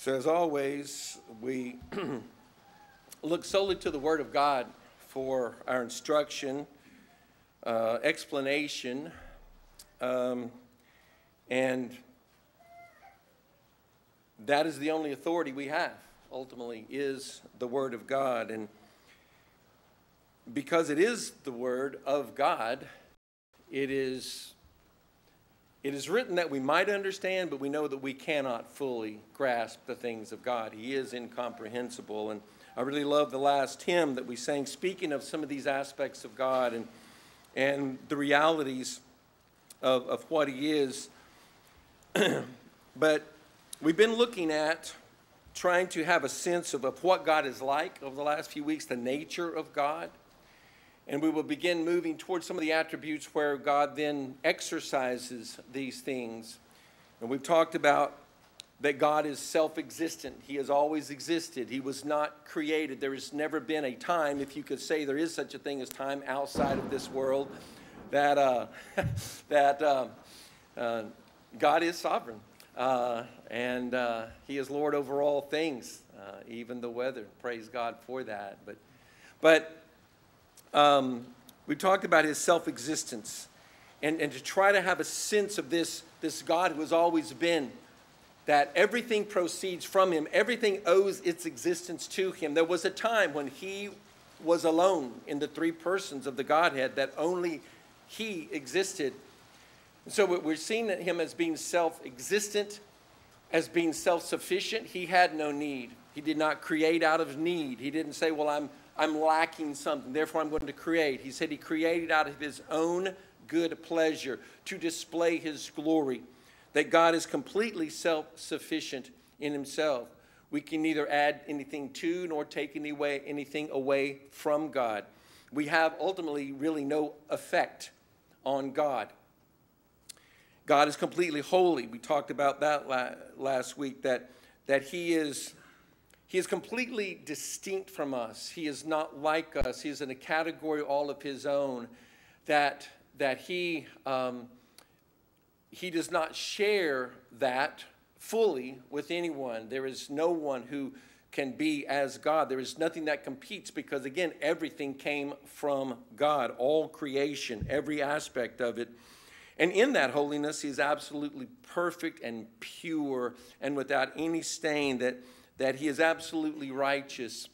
So, as always, we look solely to the Word of God for our instruction, uh, explanation, um, and that is the only authority we have, ultimately, is the Word of God. And because it is the Word of God, it is it is written that we might understand, but we know that we cannot fully grasp the things of God. He is incomprehensible. And I really love the last hymn that we sang, speaking of some of these aspects of God and, and the realities of, of what He is. but we've been looking at trying to have a sense of, of what God is like over the last few weeks, the nature of God. And we will begin moving towards some of the attributes where God then exercises these things. And we've talked about that God is self existent. He has always existed. He was not created. There has never been a time, if you could say there is such a thing as time outside of this world, that, uh, that uh, uh, God is sovereign. Uh, and uh, He is Lord over all things, uh, even the weather. Praise God for that. But, but um, we talked about his self existence and, and to try to have a sense of this, this God who has always been, that everything proceeds from him, everything owes its existence to him. There was a time when he was alone in the three persons of the Godhead, that only he existed. So we're seeing him as being self existent, as being self sufficient. He had no need. He did not create out of need. He didn't say, Well, I'm, I'm lacking something, therefore I'm going to create. He said he created out of his own good pleasure to display his glory, that God is completely self sufficient in himself. We can neither add anything to nor take any way, anything away from God. We have ultimately really no effect on God. God is completely holy. We talked about that last week, that, that He is he is completely distinct from us. He is not like us. He is in a category all of his own that, that he, um, he does not share that fully with anyone. There is no one who can be as God. There is nothing that competes because, again, everything came from God, all creation, every aspect of it. And in that holiness, he is absolutely perfect and pure and without any stain that that he is absolutely righteous.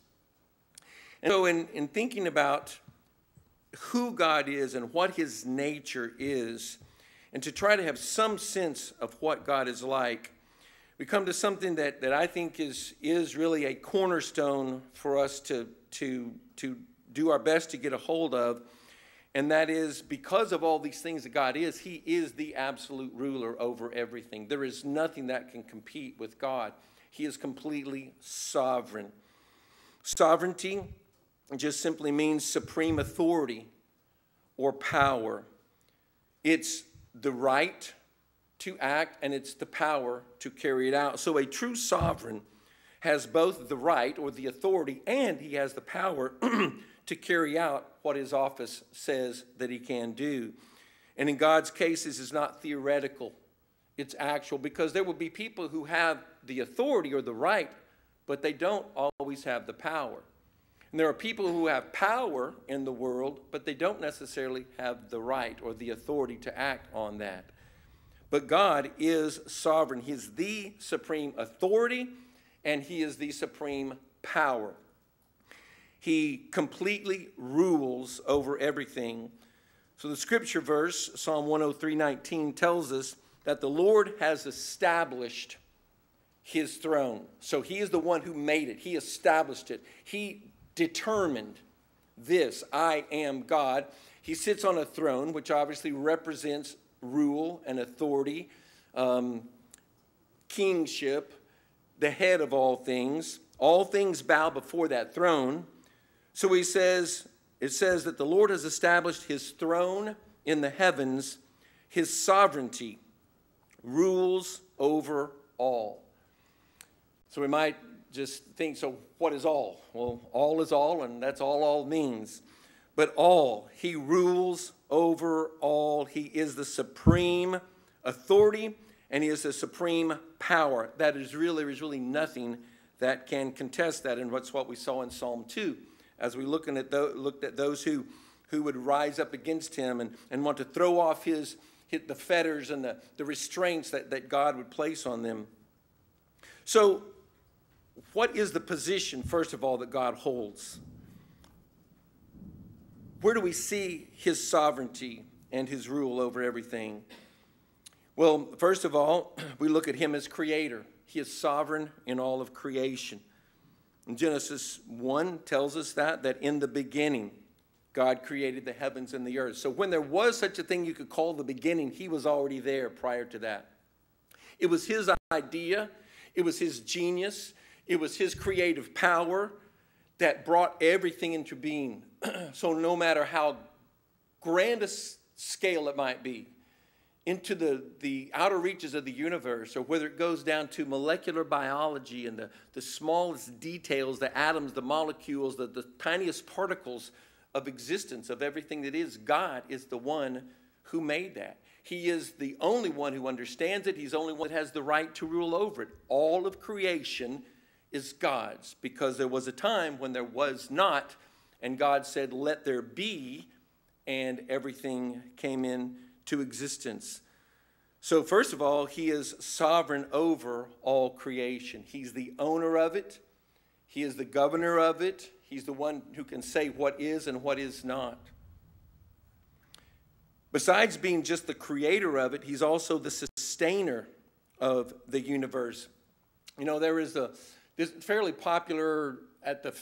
And so, in, in thinking about who God is and what his nature is, and to try to have some sense of what God is like, we come to something that, that I think is, is really a cornerstone for us to, to, to do our best to get a hold of. And that is because of all these things that God is, He is the absolute ruler over everything. There is nothing that can compete with God. He is completely sovereign. Sovereignty just simply means supreme authority or power. It's the right to act and it's the power to carry it out. So a true sovereign has both the right or the authority and he has the power to carry out what his office says that he can do. And in God's case, this is not theoretical it's actual because there will be people who have the authority or the right, but they don't always have the power. And there are people who have power in the world, but they don't necessarily have the right or the authority to act on that. But God is sovereign. He is the supreme authority and He is the supreme power. He completely rules over everything. So the scripture verse, Psalm 103 19, tells us that the Lord has established his throne. So he is the one who made it, he established it, he determined this I am God. He sits on a throne, which obviously represents rule and authority, um, kingship, the head of all things. All things bow before that throne. So he says, it says that the Lord has established his throne in the heavens, his sovereignty rules over all. So we might just think, so what is all? Well, all is all, and that's all all means. But all, he rules over all. He is the supreme authority, and he is the supreme power. That is really, is really nothing that can contest that. And what's what we saw in Psalm 2 as we looking at looked at those who, who would rise up against him and, and want to throw off his, his the fetters and the, the restraints that, that God would place on them. So, what is the position, first of all, that God holds? Where do we see his sovereignty and his rule over everything? Well, first of all, we look at him as creator. He is sovereign in all of creation. And Genesis 1 tells us that, that in the beginning, God created the heavens and the earth. So when there was such a thing you could call the beginning, he was already there prior to that. It was his idea, it was his genius, it was his creative power that brought everything into being. so no matter how grand a scale it might be, into the, the outer reaches of the universe, or whether it goes down to molecular biology and the, the smallest details, the atoms, the molecules, the, the tiniest particles of existence of everything that is, God is the one who made that. He is the only one who understands it. He's the only one that has the right to rule over it. All of creation is God's because there was a time when there was not, and God said, Let there be, and everything came in to existence. So, first of all, he is sovereign over all creation. He's the owner of it, he is the governor of it, he's the one who can say what is and what is not. Besides being just the creator of it, he's also the sustainer of the universe. You know, there is a this fairly popular at the,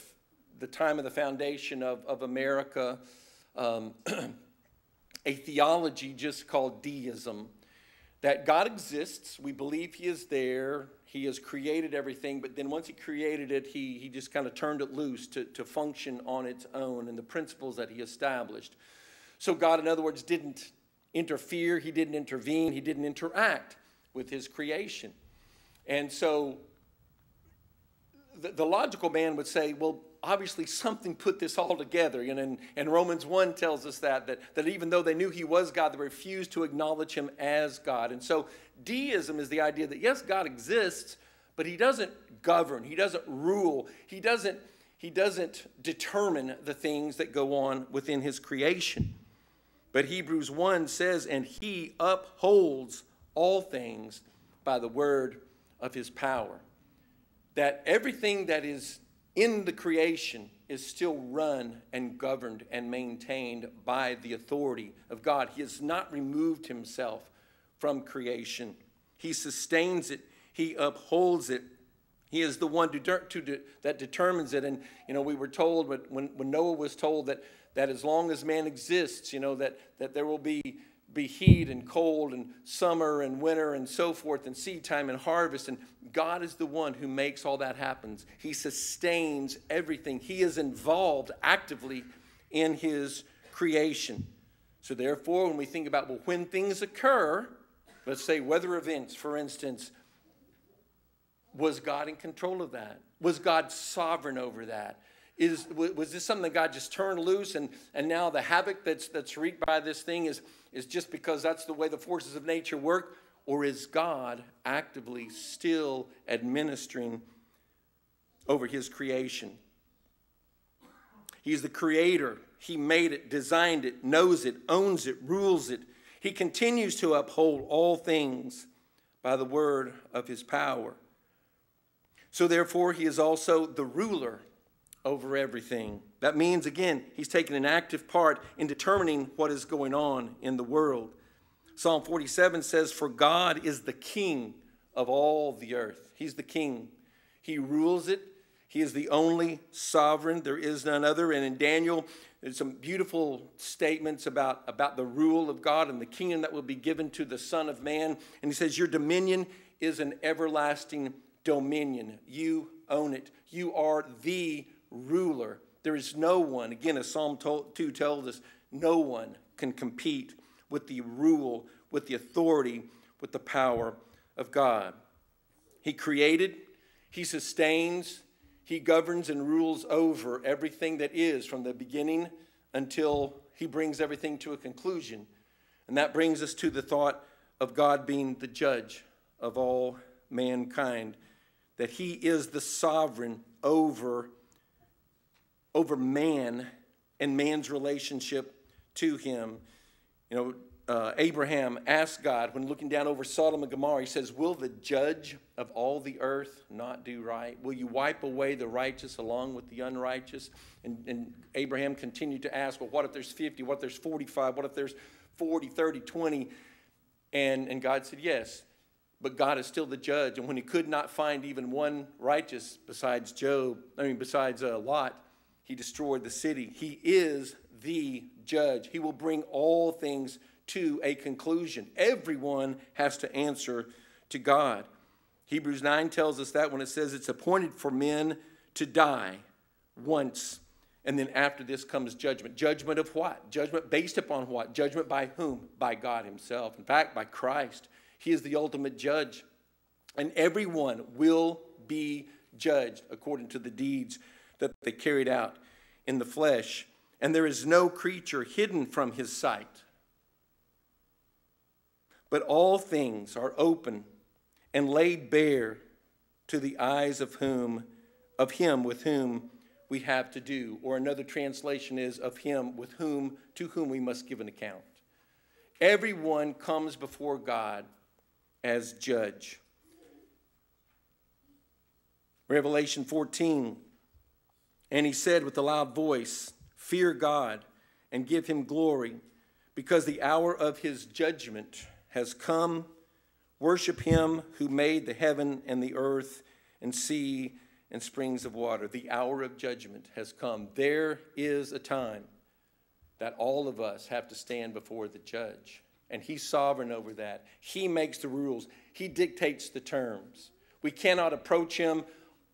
the time of the foundation of, of America. Um, a theology just called deism that God exists, we believe He is there, He has created everything, but then once He created it, He, he just kind of turned it loose to, to function on its own and the principles that He established. So, God, in other words, didn't interfere, He didn't intervene, He didn't interact with His creation. And so, the, the logical man would say, well, obviously something put this all together. And, and Romans 1 tells us that, that, that even though they knew he was God, they refused to acknowledge him as God. And so deism is the idea that, yes, God exists, but he doesn't govern, he doesn't rule, he doesn't, he doesn't determine the things that go on within his creation. But Hebrews 1 says, and he upholds all things by the word of his power. That everything that is in the creation is still run and governed and maintained by the authority of God. He has not removed himself from creation. He sustains it, he upholds it. He is the one to, to, that determines it. And, you know, we were told when, when Noah was told that, that as long as man exists, you know, that, that there will be be heat and cold and summer and winter and so forth and seed time and harvest. And god is the one who makes all that happen he sustains everything. He is involved actively in his creation. So therefore when we think about well when things occur let's say weather events for instance was god in control of that? Was god sovereign over that? Is was this something that god just turned loose and and now the havoc that's that's wreaked by this thing is is just because that's the way the forces of nature work? Or is God actively still administering over his creation? He's the creator. He made it, designed it, knows it, owns it, rules it. He continues to uphold all things by the word of his power. So, therefore, he is also the ruler over everything. That means, again, he's taken an active part in determining what is going on in the world. Psalm 47 says, For God is the king of all the earth. He's the king. He rules it. He is the only sovereign. There is none other. And in Daniel, there's some beautiful statements about, about the rule of God and the kingdom that will be given to the Son of Man. And he says, Your dominion is an everlasting dominion. You own it. You are the ruler. There is no one, again, as Psalm 2 tells us, no one can compete with the rule, with the authority, with the power of God. He created, He sustains, He governs and rules over everything that is from the beginning until He brings everything to a conclusion. And that brings us to the thought of God being the judge of all mankind, that he is the sovereign over, over man and man's relationship to him. You know, uh, Abraham asked God when looking down over Sodom and Gomorrah, he says, Will the judge of all the earth not do right? Will you wipe away the righteous along with the unrighteous? And, and Abraham continued to ask, Well, what if there's 50? What if there's 45? What if there's 40, 30, 20? And, and God said, Yes. But God is still the judge. And when he could not find even one righteous besides Job, I mean, besides uh, Lot, he destroyed the city. He is the judge. He will bring all things to a conclusion. Everyone has to answer to God. Hebrews 9 tells us that when it says it's appointed for men to die once, and then after this comes judgment. Judgment of what? Judgment based upon what? Judgment by whom? By God Himself. In fact, by Christ. He is the ultimate judge. And everyone will be judged according to the deeds that they carried out in the flesh. And there is no creature hidden from His sight. But all things are open and laid bare to the eyes of whom of him with whom we have to do. Or another translation is of him with whom to whom we must give an account. Everyone comes before god as judge. Revelation 14 and he said with a loud voice fear god and give him glory because the hour of his judgment has come. Worship him who made the heaven and the earth and sea and springs of water. The hour of judgment has come. There is a time that all of us have to stand before the judge. And he's sovereign over that. He makes the rules, he dictates the terms. We cannot approach him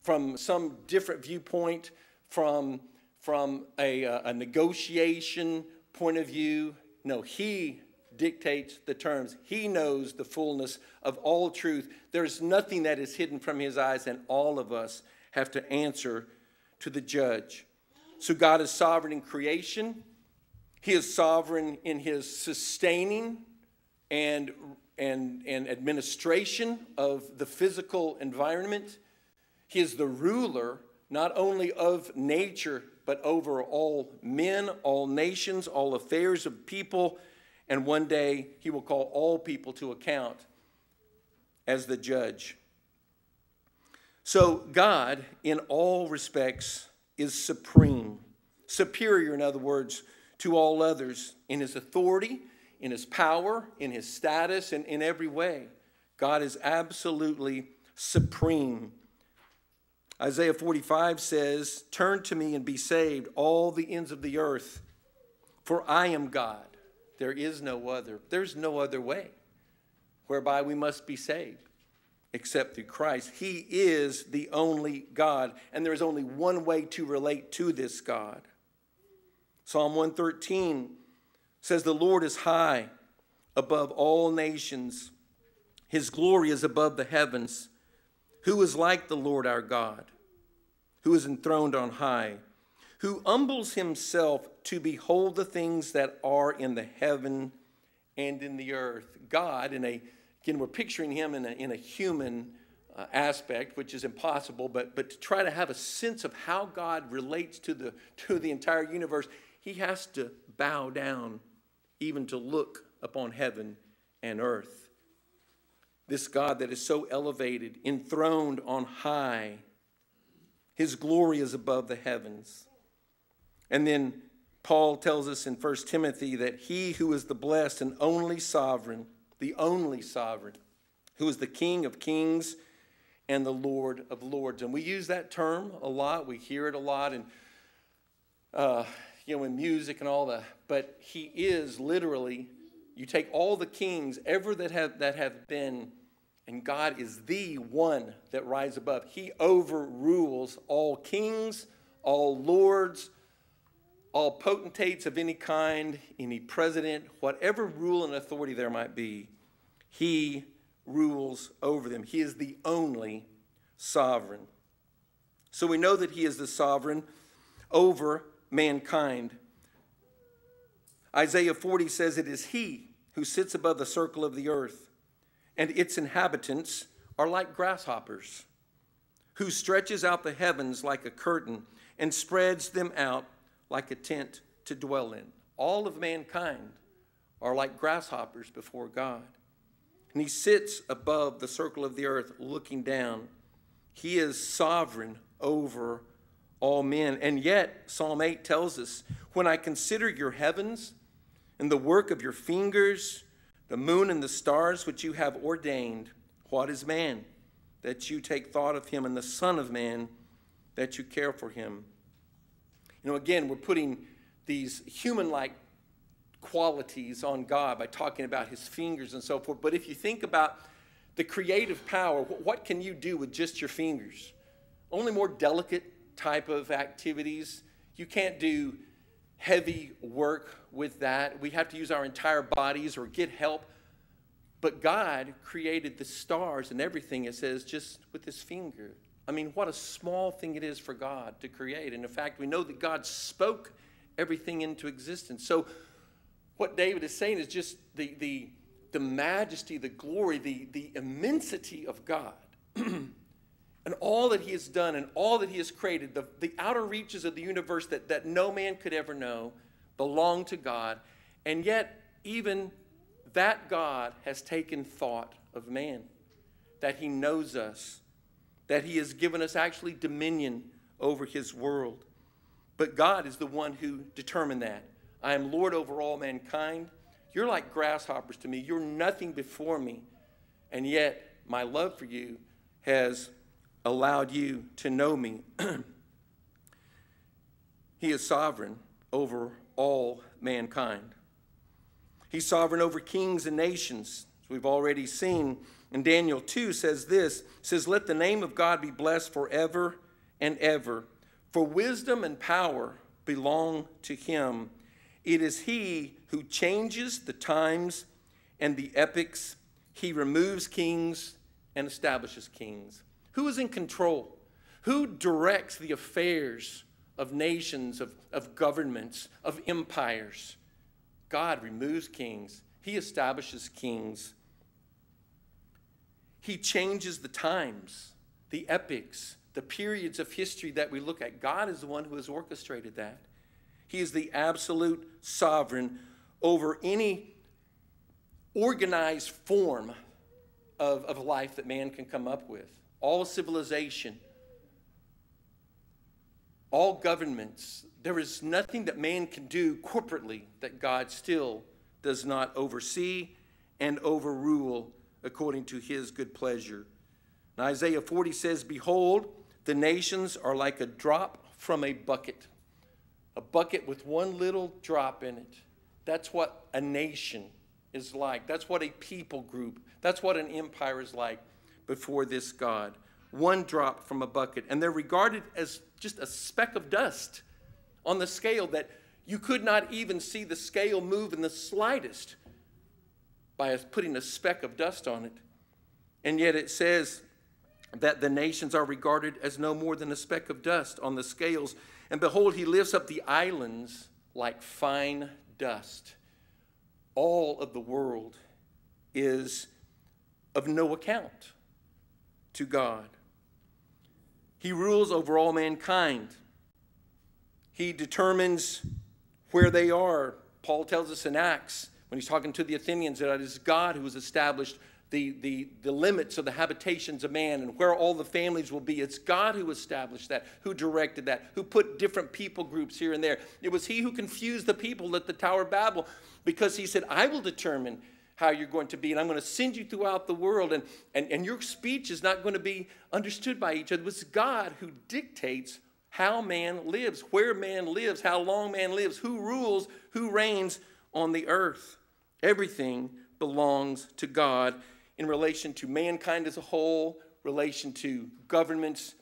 from some different viewpoint, from, from a, uh, a negotiation point of view. No, he dictates the terms. He knows the fullness of all truth. There's nothing that is hidden from his eyes, and all of us have to answer to the judge. So God is sovereign in creation, He is sovereign in His sustaining and, and, and administration of the physical environment. He is the ruler not only of nature, but over all men, all nations, all affairs of people and one day he will call all people to account as the judge. So, God, in all respects, is supreme, superior, in other words, to all others in his authority, in his power, in his status, and in every way. God is absolutely supreme. Isaiah 45 says, Turn to me and be saved, all the ends of the earth, for I am God. There is no other. There's no other way whereby we must be saved except through Christ. He is the only God, and there is only one way to relate to this God. Psalm 113 says, The Lord is high above all nations, His glory is above the heavens. Who is like the Lord our God, who is enthroned on high? who humbles himself to behold the things that are in the heaven and in the earth. God, in a, again, we're picturing him in a, in a human uh, aspect, which is impossible, but, but to try to have a sense of how God relates to the, to the entire universe, he has to bow down even to look upon heaven and earth. This God that is so elevated, enthroned on high, his glory is above the heavens. And then Paul tells us in 1 Timothy that he who is the blessed and only sovereign, the only sovereign, who is the King of kings and the Lord of lords. And we use that term a lot. We hear it a lot in, uh, you know, in music and all that. But he is literally, you take all the kings ever that have, that have been, and God is the one that rises above. He overrules all kings, all lords, all potentates of any kind, any president, whatever rule and authority there might be, he rules over them. He is the only sovereign. So we know that he is the sovereign over mankind. Isaiah 40 says, It is he who sits above the circle of the earth and its inhabitants are like grasshoppers, who stretches out the heavens like a curtain and spreads them out like a tent to dwell in. All of mankind are like grasshoppers before God. And he sits above the circle of the earth looking down. He is sovereign over all men. And yet, Psalm 8 tells us when I consider your heavens and the work of your fingers, the moon and the stars which you have ordained, what is man that you take thought of him, and the Son of Man that you care for him? You know, again, we're putting these human like qualities on God by talking about his fingers and so forth. But if you think about the creative power, what can you do with just your fingers? Only more delicate type of activities. You can't do heavy work with that. We have to use our entire bodies or get help. But God created the stars and everything, it says, just with his finger. I mean, what a small thing it is for God to create. And in fact, we know that God spoke everything into existence. So, what David is saying is just the, the, the majesty, the glory, the, the immensity of God. and all that he has done and all that he has created, the, the outer reaches of the universe that, that no man could ever know, belong to God. And yet, even that God has taken thought of man, that he knows us, that he has given us actually dominion over his world. But God is the one who determined that. I am Lord over all mankind. You're like grasshoppers to me. You're nothing before me. And yet, my love for you has allowed you to know me. he is sovereign over all mankind. He's sovereign over kings and nations. As we've already seen, and Daniel 2 says this says, Let the name of God be blessed forever and ever. For wisdom and power belong to him. It is he who changes the times and the epochs. He removes kings and establishes kings. Who is in control? Who directs the affairs of nations, of, of governments, of empires? God removes kings, He establishes kings. He changes the times, the epochs, the periods of history that we look at. God is the one who has orchestrated that. He is the absolute sovereign over any organized form of, of life that man can come up with. All civilization, all governments, there is nothing that man can do corporately that God still does not oversee and overrule according to his good pleasure. And Isaiah 40 says, Behold, the nations are like a drop from a bucket, a bucket with one little drop in it. That's what a nation is like. That's what a people group, that's what an empire is like before this God. One drop from a bucket. And they're regarded as just a speck of dust on the scale that you could not even see the scale move in the slightest by putting a speck of dust on it. And yet it says that the nations are regarded as no more than a speck of dust on the scales. And behold, he lifts up the islands like fine dust. All of the world is of no account to God. He rules over all mankind. He determines where they are. Paul tells us in Acts, when he's talking to the Athenians, that it is God who has established the, the, the limits of the habitations of man and where all the families will be. It's God who established that, who directed that, who put different people groups here and there. It was He who confused the people at the Tower of Babel because He said, I will determine how you're going to be, and I'm going to send you throughout the world, and, and, and your speech is not going to be understood by each other. It's God who dictates how man lives, where man lives, how long man lives, who rules, who reigns on the earth. Everything belongs to God in relation to mankind as a whole, relation to governments,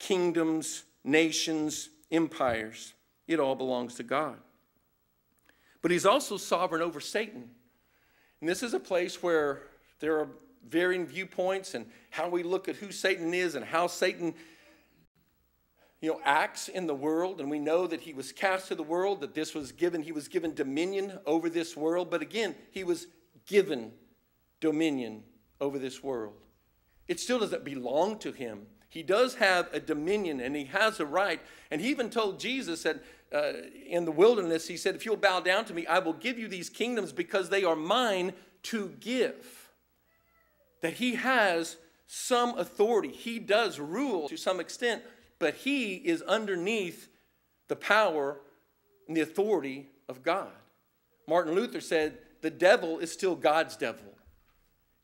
kingdoms, nations, empires. It all belongs to God. But he's also sovereign over Satan. And this is a place where there are varying viewpoints and how we look at who Satan is and how Satan you know, acts in the world, and we know that he was cast to the world, that this was given, he was given dominion over this world. But again, he was given dominion over this world. It still doesn't belong to him. He does have a dominion and he has a right. And he even told Jesus that uh, in the wilderness, he said, If you'll bow down to me, I will give you these kingdoms because they are mine to give. That he has some authority. He does rule to some extent, but he is underneath the power and the authority of God. Martin Luther said, The devil is still God's devil.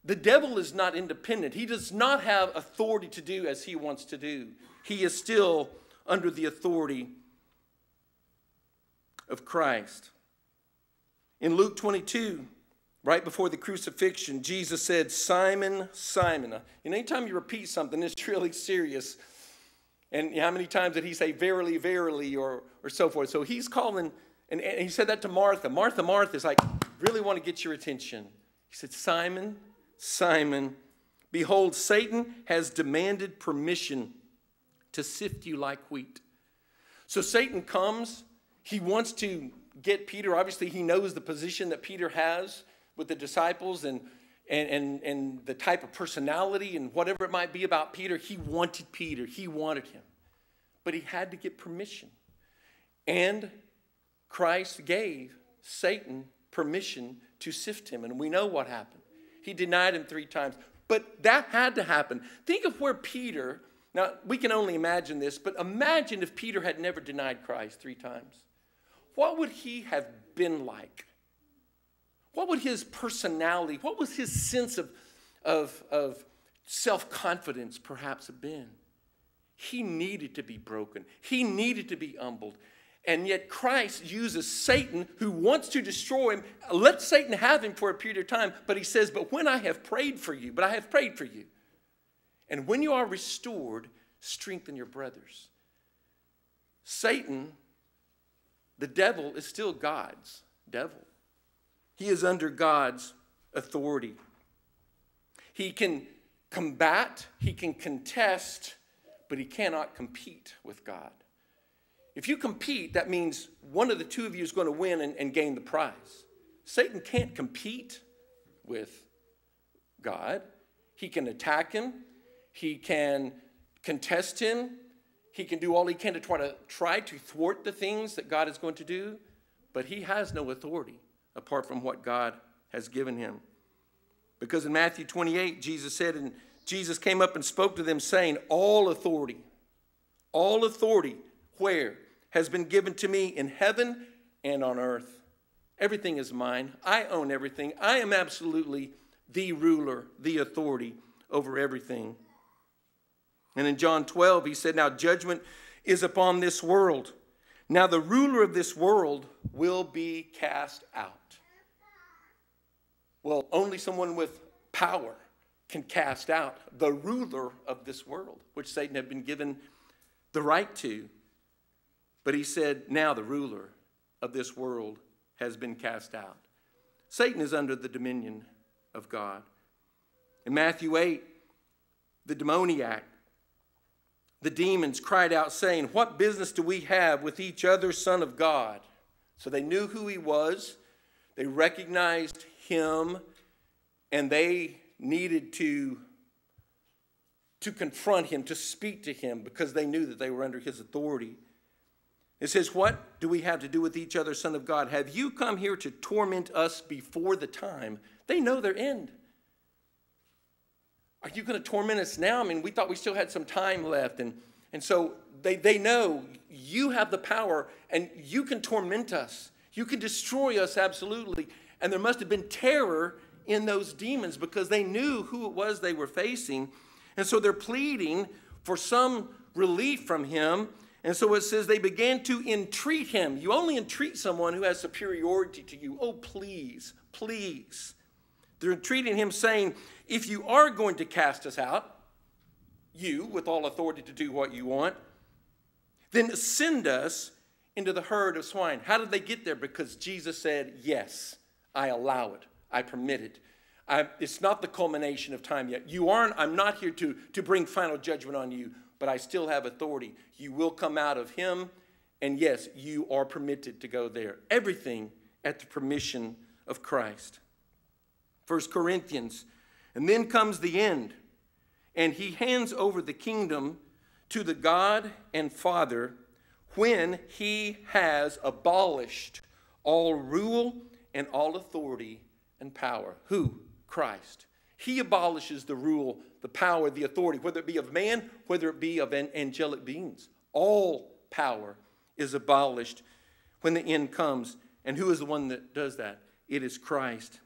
The devil is not independent. He does not have authority to do as he wants to do. He is still under the authority of Christ. In Luke 22, right before the crucifixion, Jesus said, Simon, Simon. Uh, and anytime you repeat something, it's really serious. And how many times did he say, Verily, verily, or, or so forth? So he's calling, and, and he said that to Martha. Martha, Martha is like, really want to get your attention. He said, Simon, Simon, behold, Satan has demanded permission to sift you like wheat. So Satan comes, he wants to get Peter. Obviously, he knows the position that Peter has with the disciples and, and, and, and the type of personality and whatever it might be about Peter. He wanted Peter, he wanted him. But he had to get permission. And Christ gave Satan permission to sift him. And we know what happened. He denied him three times. But that had to happen. Think of where Peter, now we can only imagine this, but imagine if Peter had never denied Christ three times. What would he have been like? What would his personality, what was his sense of, of, of self confidence perhaps have been? He needed to be broken, he needed to be humbled. And yet Christ uses Satan, who wants to destroy him. Let Satan have him for a period of time. But he says, But when I have prayed for you, but I have prayed for you. And when you are restored, strengthen your brothers. Satan, the devil, is still God's devil. He is under God's authority. He can combat, he can contest, but he cannot compete with God. If you compete, that means one of the two of you is going to win and, and gain the prize. Satan can't compete with God. He can attack him, he can contest him, he can do all he can to try to try to thwart the things that God is going to do, but he has no authority apart from what God has given him. Because in Matthew 28, Jesus said, and Jesus came up and spoke to them, saying, All authority, all authority where has been given to me in heaven and on earth. Everything is mine. I own everything. I am absolutely the ruler, the authority over everything. And in John 12, he said, Now judgment is upon this world. Now the ruler of this world will be cast out. Well, only someone with power can cast out the ruler of this world, which Satan had been given the right to. But he said, Now the ruler of this world has been cast out. Satan is under the dominion of God. In Matthew 8, the demoniac, the demons cried out, saying, What business do we have with each other, Son of God? So they knew who he was, they recognized him, and they needed to, to confront him, to speak to him, because they knew that they were under his authority. It says, What do we have to do with each other, Son of God? Have you come here to torment us before the time? They know their end. Are you going to torment us now? I mean, we thought we still had some time left. And, and so they, they know you have the power and you can torment us. You can destroy us absolutely. And there must have been terror in those demons because they knew who it was they were facing. And so they're pleading for some relief from him. And so it says they began to entreat him. You only entreat someone who has superiority to you. Oh, please, please. They're entreating him, saying, If you are going to cast us out, you, with all authority to do what you want, then send us into the herd of swine. How did they get there? Because Jesus said, Yes, I allow it, I permit it. I, it's not the culmination of time yet. You aren't, I'm not here to, to bring final judgment on you but I still have authority. You will come out of him, and yes, you are permitted to go there. Everything at the permission of Christ. 1 Corinthians And then comes the end, and he hands over the kingdom to the God and Father when he has abolished all rule and all authority and power. Who? Christ. He abolishes the rule, the power, the authority, whether it be of man, whether it be of an angelic beings. All power is abolished when the end comes. And who is the one that does that? It is Christ.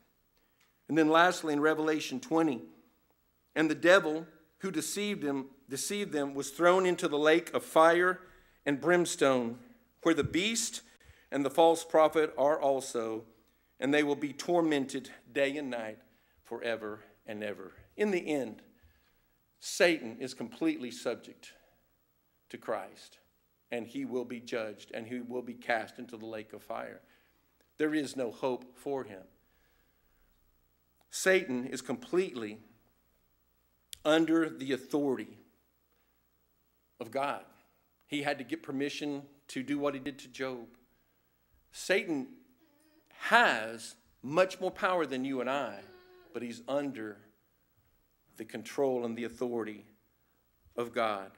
And then lastly, in Revelation 20, and the devil who deceived him, deceived them, was thrown into the lake of fire and brimstone, where the beast and the false prophet are also, and they will be tormented day and night forever and ever. In the end, Satan is completely subject to Christ, and he will be judged, and he will be cast into the lake of fire. There is no hope for him. Satan is completely under the authority of God. He had to get permission to do what he did to Job. Satan has much more power than you and I, but he's under the control and the authority of God.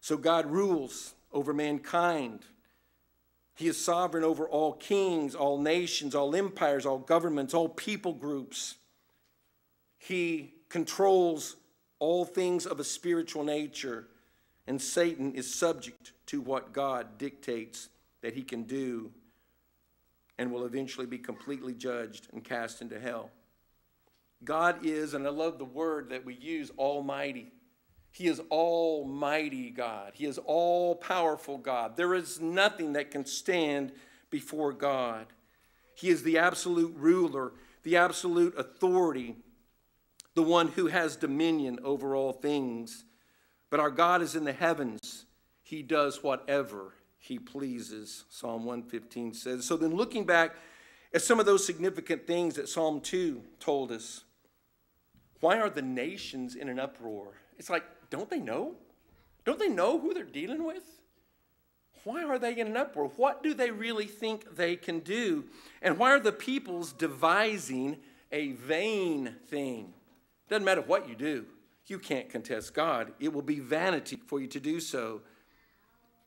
So God rules over mankind. He is sovereign over all kings, all nations, all empires, all governments, all people groups. He controls all things of a spiritual nature, and Satan is subject to what God dictates that he can do and will eventually be completely judged and cast into hell. God is, and I love the word that we use, Almighty. He is Almighty God. He is all powerful God. There is nothing that can stand before God. He is the absolute ruler, the absolute authority the one who has dominion over all things. But our God is in the heavens, He does whatever He pleases, Psalm 115 says. So then, looking back at some of those significant things that Psalm 2 told us, why are the nations in an uproar? It's like, don't they know? Don't they know who they're dealing with? Why are they in an uproar? What do they really think they can do? And why are the peoples devising a vain thing? Doesn't matter what you do, you can't contest God. It will be vanity for you to do so.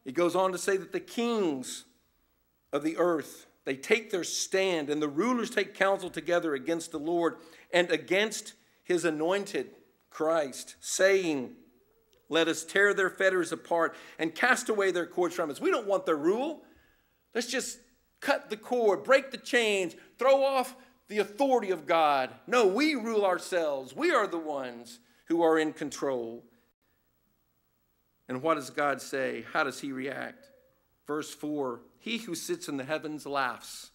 It goes on to say that the kings of the earth they take their stand and the rulers take counsel together against the Lord and against his anointed Christ saying let us tear their fetters apart and cast away their cords from us we don't want their rule let's just cut the cord break the chains throw off the authority of God. No, we rule ourselves. We are the ones who are in control. And what does God say? How does he react? Verse 4 He who sits in the heavens laughs,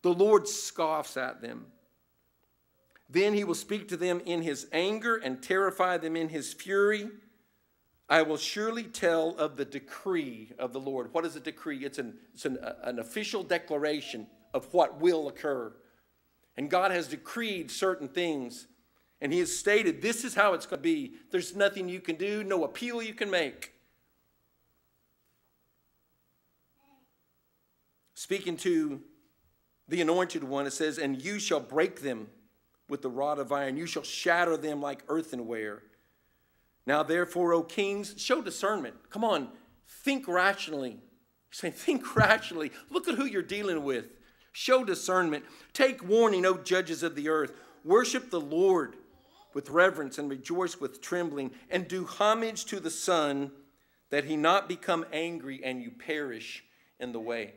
the Lord scoffs at them. Then he will speak to them in his anger and terrify them in his fury. I will surely tell of the decree of the Lord. What is a decree? It's an, it's an, uh, an official declaration of what will occur. And God has decreed certain things. And He has stated, this is how it's going to be. There's nothing you can do, no appeal you can make. Speaking to the anointed one, it says, And you shall break them with the rod of iron, you shall shatter them like earthenware. Now, therefore, O kings, show discernment. Come on, think rationally. He's saying, think rationally. Look at who you're dealing with. Show discernment. Take warning, O judges of the earth. Worship the Lord with reverence and rejoice with trembling, and do homage to the Son, that he not become angry and you perish in the way.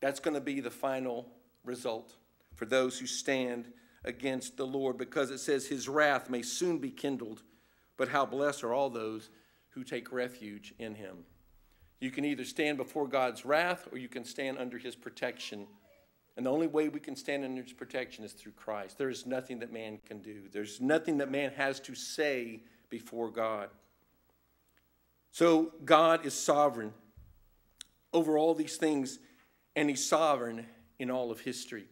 That's going to be the final result for those who stand against the Lord, because it says his wrath may soon be kindled. But how blessed are all those who take refuge in him. You can either stand before God's wrath or you can stand under his protection. And the only way we can stand under his protection is through Christ. There is nothing that man can do, there's nothing that man has to say before God. So God is sovereign over all these things, and he's sovereign in all of history.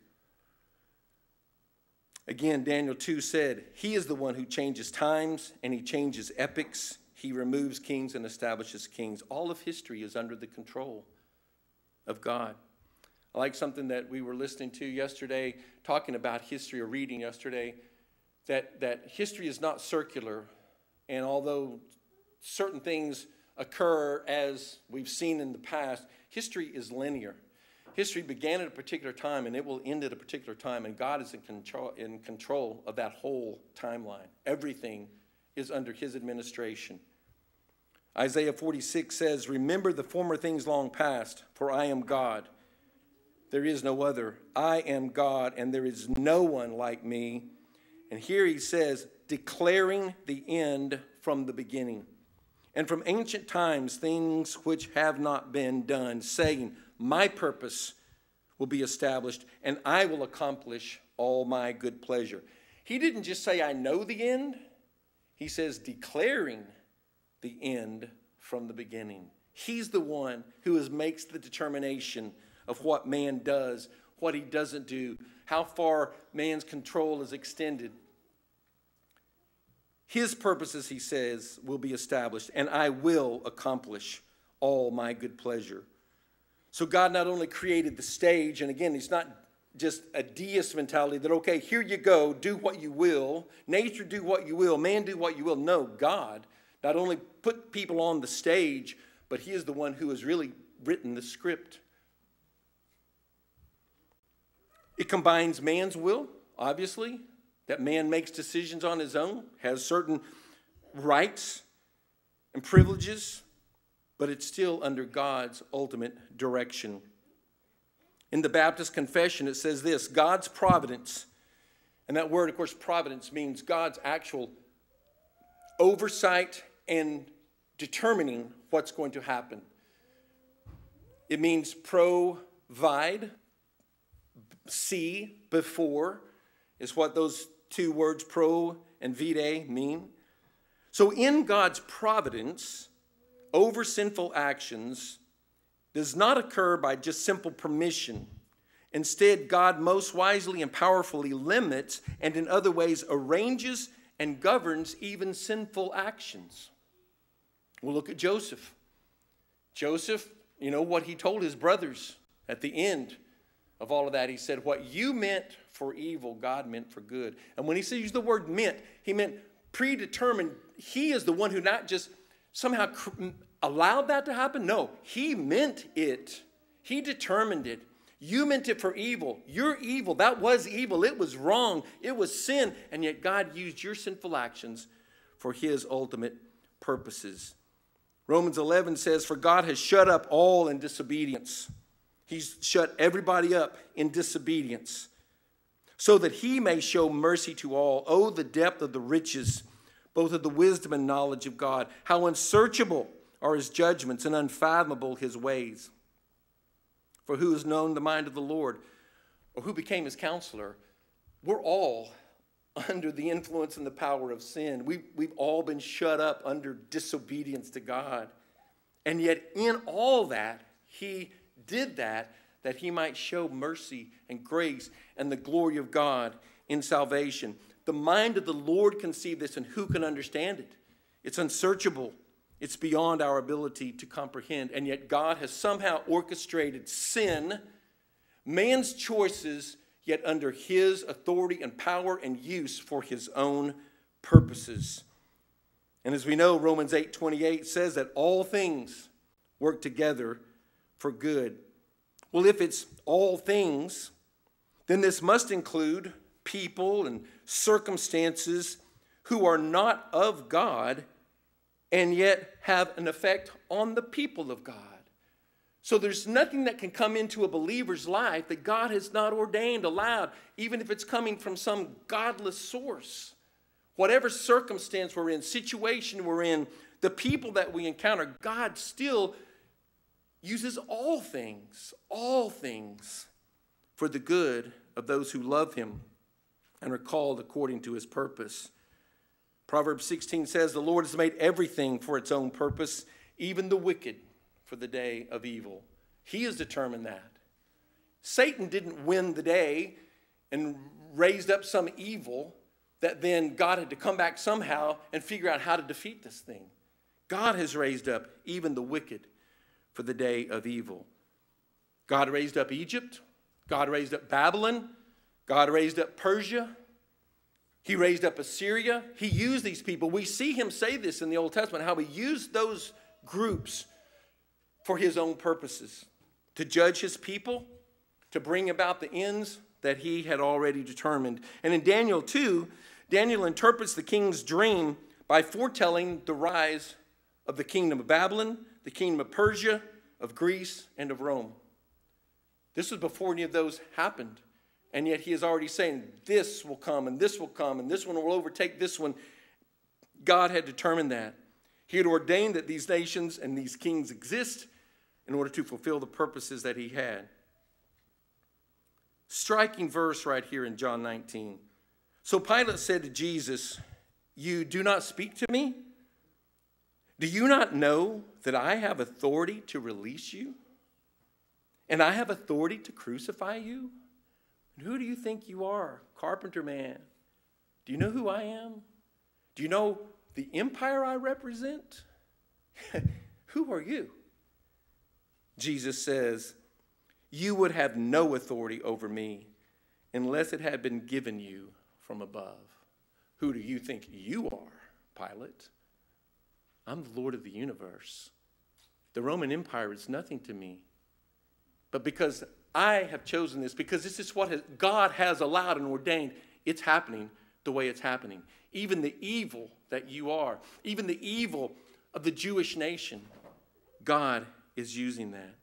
Again, Daniel 2 said, He is the one who changes times and he changes epochs. He removes kings and establishes kings. All of history is under the control of God. I like something that we were listening to yesterday, talking about history or reading yesterday, that, that history is not circular. And although certain things occur as we've seen in the past, history is linear. History began at a particular time and it will end at a particular time, and God is in control, in control of that whole timeline. Everything is under His administration. Isaiah 46 says, Remember the former things long past, for I am God. There is no other. I am God, and there is no one like me. And here he says, declaring the end from the beginning. And from ancient times, things which have not been done, saying, My purpose will be established, and I will accomplish all my good pleasure. He didn't just say, I know the end. He says, declaring the end from the beginning. He's the one who is, makes the determination of what man does, what he doesn't do, how far man's control is extended. His purposes, he says, will be established, and I will accomplish all my good pleasure. So God not only created the stage, and again, it's not just a deist mentality that, okay, here you go, do what you will, nature do what you will, man do what you will. No, God not only put people on the stage, but He is the one who has really written the script. It combines man's will, obviously, that man makes decisions on his own, has certain rights and privileges, but it's still under God's ultimate direction. In the Baptist Confession, it says this God's providence, and that word, of course, providence means God's actual oversight and determining what's going to happen. It means provide, see, before, is what those two words, pro and vide, mean. So, in God's providence over sinful actions does not occur by just simple permission. Instead, God most wisely and powerfully limits and in other ways arranges and governs even sinful actions. We'll look at Joseph. Joseph, you know what he told his brothers at the end of all of that? He said, What you meant for evil, God meant for good. And when he said use the word meant, he meant predetermined. He is the one who not just somehow allowed that to happen. No, he meant it. He determined it. You meant it for evil. You're evil. That was evil. It was wrong. It was sin. And yet God used your sinful actions for his ultimate purposes. Romans 11 says, For God has shut up all in disobedience. He's shut everybody up in disobedience so that he may show mercy to all. Oh, the depth of the riches, both of the wisdom and knowledge of God. How unsearchable are his judgments and unfathomable his ways. For who has known the mind of the Lord, or who became his counselor? We're all under the influence and the power of sin. We, we've all been shut up under disobedience to God. And yet, in all that, he did that that he might show mercy and grace and the glory of God in salvation. The mind of the Lord conceived this, and who can understand it? It's unsearchable. It's beyond our ability to comprehend. And yet, God has somehow orchestrated sin, man's choices, yet under his authority and power and use for his own purposes. And as we know, Romans 8 28 says that all things work together for good well, if it's all things, then this must include people and circumstances who are not of God and yet have an effect on the people of God. So there's nothing that can come into a believer's life that God has not ordained, allowed, even if it's coming from some godless source. Whatever circumstance we're in, situation we're in, the people that we encounter, God still uses all things, all things for the good of those who love him and are called according to his purpose. Proverbs 16 says, The Lord has made everything for its own purpose, even the wicked for the day of evil. He has determined that. Satan didn't win the day and raised up some evil that then God had to come back somehow and figure out how to defeat this thing. God has raised up even the wicked for the day of evil. God raised up Egypt, God raised up Babylon, God raised up Persia. He raised up Assyria. He used these people. We see him say this in the Old Testament, how he used those groups for his own purposes to judge his people, to bring about the ends that he had already determined. And in Daniel 2, Daniel interprets the king's dream by foretelling the rise of the kingdom of Babylon, the kingdom of Persia, of Greece, and of Rome. This was before any of those happened. And yet he is already saying, This will come, and this will come, and this one will overtake this one. God had determined that. He had ordained that these nations and these kings exist in order to fulfill the purposes that he had. Striking verse right here in John 19. So Pilate said to Jesus, You do not speak to me? Do you not know that I have authority to release you? And I have authority to crucify you? And who do you think you are, carpenter man? Do you know who I am? Do you know the empire I represent? who are you? Jesus says, You would have no authority over me unless it had been given you from above. Who do you think you are, Pilate? I'm the Lord of the universe. The Roman Empire is nothing to me. But because I have chosen this, because this is what has, God has allowed and ordained, it's happening the way it's happening. Even the evil that you are, even the evil of the Jewish nation, God is using that.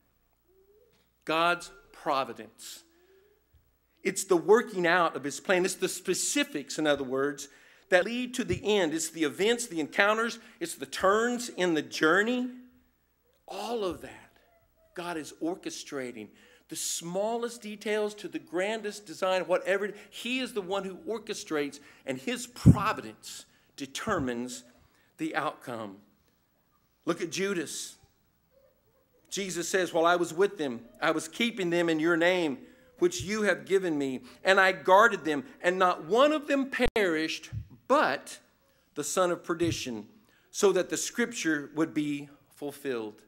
God's providence. It's the working out of his plan. It's the specifics, in other words, that lead to the end. It's the events, the encounters, it's the turns in the journey. All of that God is orchestrating. The smallest details to the grandest design, whatever, He is the one who orchestrates, and His providence determines the outcome. Look at Judas. Jesus says, While I was with them, I was keeping them in your name, which you have given me, and I guarded them, and not one of them perished, but the son of perdition, so that the scripture would be fulfilled.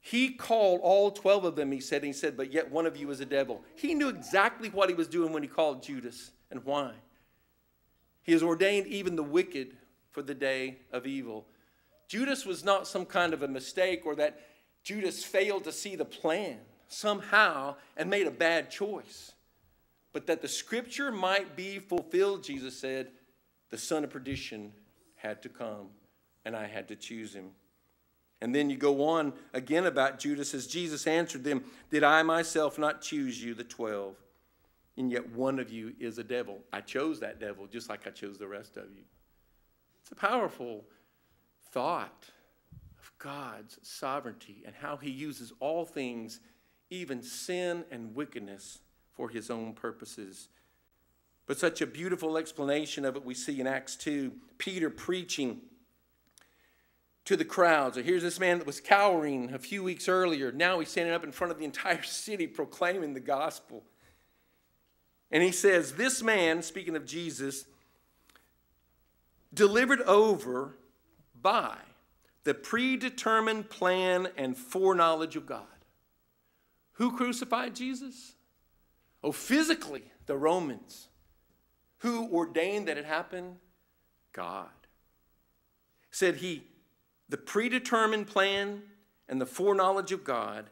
He called all 12 of them, he said, and he said, But yet one of you is a devil. He knew exactly what he was doing when he called Judas and why. He has ordained even the wicked for the day of evil. Judas was not some kind of a mistake or that Judas failed to see the plan somehow and made a bad choice. But that the scripture might be fulfilled, Jesus said, the son of perdition had to come, and I had to choose him. And then you go on again about Judas as Jesus answered them, Did I myself not choose you, the twelve? And yet one of you is a devil. I chose that devil just like I chose the rest of you. It's a powerful thought of God's sovereignty and how he uses all things, even sin and wickedness, for his own purposes. But such a beautiful explanation of it we see in Acts 2. Peter preaching to the crowds. Or here's this man that was cowering a few weeks earlier. Now he's standing up in front of the entire city proclaiming the gospel. And he says, This man, speaking of Jesus, delivered over by the predetermined plan and foreknowledge of God. Who crucified Jesus? Oh, physically, the Romans. Who ordained that it happen? God. Said he the predetermined plan and the foreknowledge of God,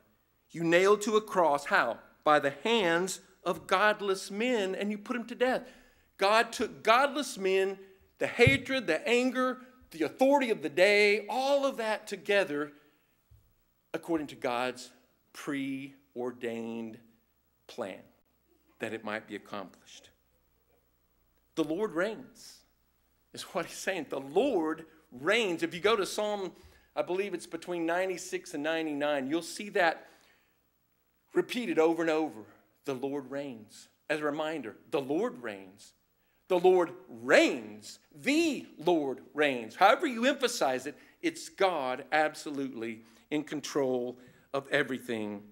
you nailed to a cross. How? By the hands of godless men, and you put them to death. God took godless men, the hatred, the anger, the authority of the day, all of that together according to God's preordained plan that it might be accomplished. The Lord reigns, is what he's saying. The Lord reigns. If you go to Psalm, I believe it's between 96 and 99, you'll see that repeated over and over. The Lord reigns. As a reminder, the Lord reigns. The Lord reigns. The Lord reigns. However, you emphasize it, it's God absolutely in control of everything.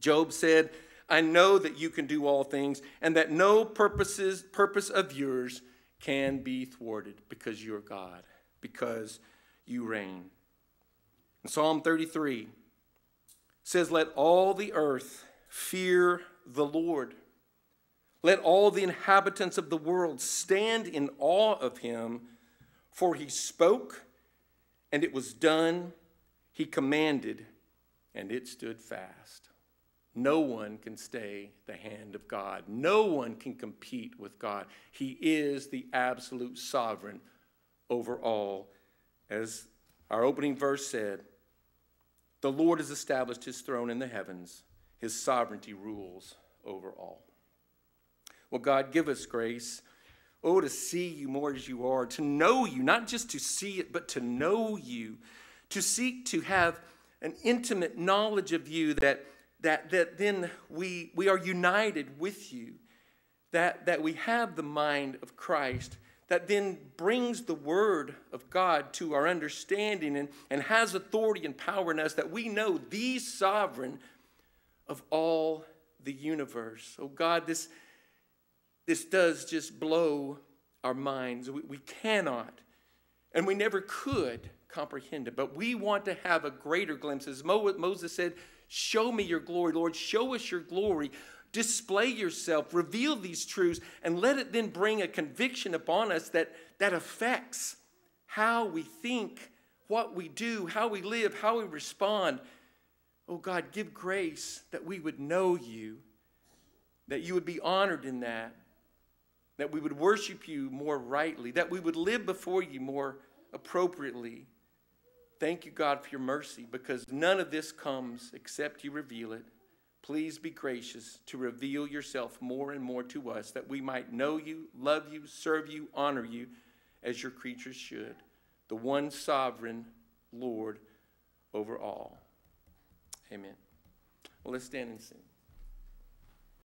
Job said, I know that you can do all things, and that no purposes, purpose of yours can be thwarted because you're God because you reign. Psalm 33, says, Let all the earth fear the Lord. Let all the inhabitants of the world stand in awe of him, for he spoke, and it was done. He commanded, and it stood fast. No one can stay the hand of God. No one can compete with God. He is the absolute sovereign over all. As our opening verse said, the Lord has established his throne in the heavens, his sovereignty rules over all. Well, God, give us grace. Oh, to see you more as you are, to know you, not just to see it, but to know you, to seek to have an intimate knowledge of you that, that, that then we, we are united with you, that, that we have the mind of Christ, that then brings the word of God to our understanding and, and has authority and power in us, that we know the sovereign of all the universe. Oh God, this, this does just blow our minds. We, we cannot, and we never could comprehend it, but we want to have a greater glimpse. As Moses said, Show me your glory, Lord. Show us your glory. Display yourself, reveal these truths, and let it then bring a conviction upon us that, that affects how we think, what we do, how we live, how we respond. Oh God, give grace that we would know you, that you would be honored in that, that we would worship you more rightly, that we would live before you more appropriately. Thank you, God, for your mercy, because none of this comes except you reveal it. Please be gracious to reveal yourself more and more to us that we might know you, love you, serve you, honor you as your creatures should. The one sovereign Lord over all. Amen. Well, let's stand and sing.